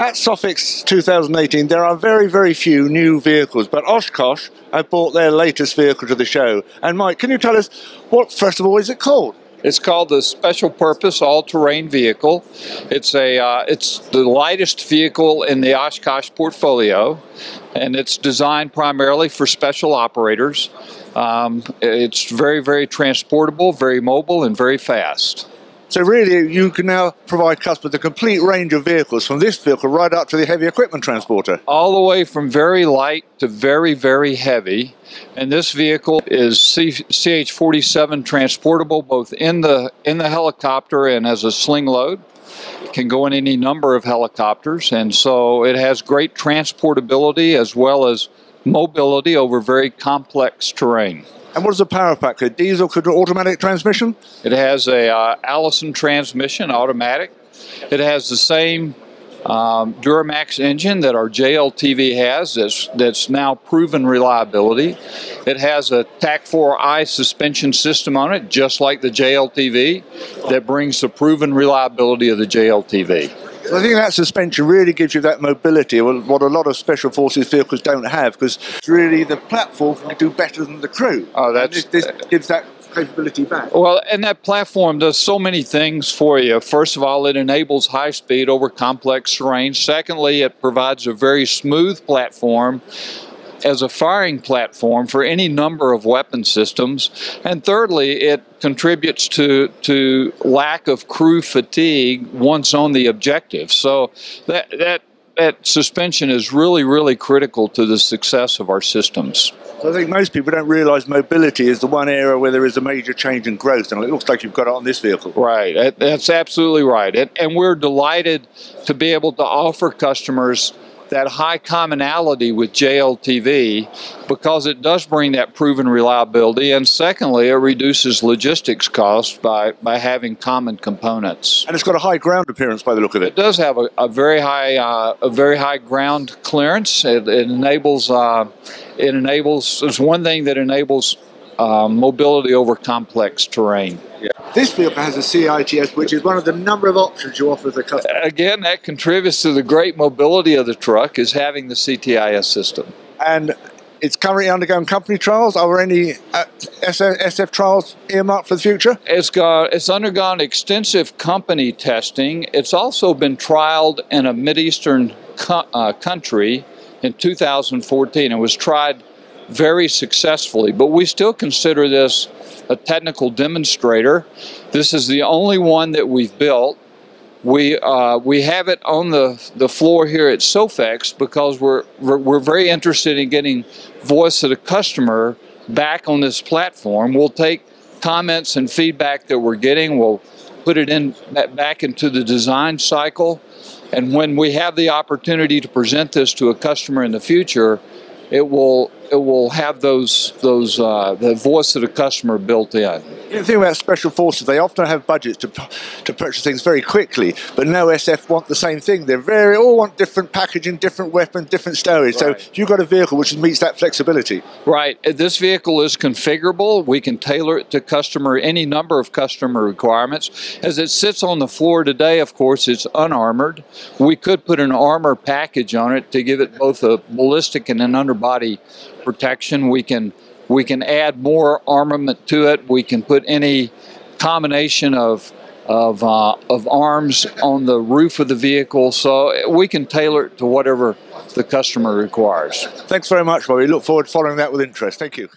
At SOFEX 2018, there are very, very few new vehicles, but Oshkosh have brought their latest vehicle to the show. And Mike, can you tell us what, first of all, is it called? It's called the Special Purpose All-Terrain Vehicle. It's a uh, it's the lightest vehicle in the Oshkosh portfolio, and it's designed primarily for special operators. Um, it's very very transportable, very mobile, and very fast. So really, you can now provide customers a complete range of vehicles from this vehicle right up to the heavy equipment transporter. All the way from very light to very, very heavy. And this vehicle is C- CH-47 transportable both in the in the helicopter and as a sling load. It can go in any number of helicopters, and so it has great transportability as well as mobility over very complex terrain. And what is the power pack? A diesel, could automatic transmission? It has a uh, Allison transmission, automatic. It has the same um, Duramax engine that our JLTV has that's, that's now proven reliability. It has a TAK4i suspension system on it, just like the JLTV, that brings the proven reliability of the JLTV. So I think that suspension really gives you that mobility, what a lot of special forces vehicles don't have, because really the platform can do better than the crew. Oh, that's this, this uh, gives that capability back. Well, and that platform does so many things for you. First of all, it enables high speed over complex terrain. Secondly, it provides a very smooth platform as a firing platform for any number of weapon systems. And thirdly, it contributes to, to lack of crew fatigue once on the objective. So that, that, that suspension is really, really critical to the success of our systems. I think most people don't realise mobility is the one area where there is a major change in growth, and it looks like you've got it on this vehicle. Right, that's absolutely right. And we're delighted to be able to offer customers that high commonality with JLTV because it does bring that proven reliability. And secondly, it reduces logistics costs by, by having common components. And it's got a high ground appearance by the look of it. It does have a, a very high uh, a very high ground clearance. It, it enables uh, it enables it's one thing that enables uh, mobility over complex terrain. Yeah. This vehicle has a CITS, which is one of the number of options you offer the customer. Again, that contributes to the great mobility of the truck is having the CTIS system. And it's currently undergoing company trials. Are there any uh, SF, SF, trials earmarked for the future? It's got it's undergone extensive company testing. It's also been trialed in a Mideastern co- uh, country in 2014. It was tried very successfully, but we still consider this a technical demonstrator. This is the only one that we've built. We, uh, we have it on the, the floor here at SOFEX because we're, we're, we're very interested in getting voice of the customer back on this platform. We'll take comments and feedback that we're getting, we'll put it in back into the design cycle. And when we have the opportunity to present this to a customer in the future, it will it will have those those uh, the voice of the customer built in. The thing about special forces, they often have budgets to to purchase things very quickly, but no SF want the same thing. They're very all want different packaging, different weapons, different storage. Right. So you've got a vehicle which meets that flexibility. Right. This vehicle is configurable. We can tailor it to customer any number of customer requirements. As it sits on the floor today, of course, it's unarmored. We could put an armor package on it to give it both a ballistic and an underbody protection. We can we can add more armament to it. We can put any combination of of, uh, of arms on the roof of the vehicle, so we can tailor it to whatever the customer requires. Thanks very much, Bobby. Look forward to following that with interest. Thank you.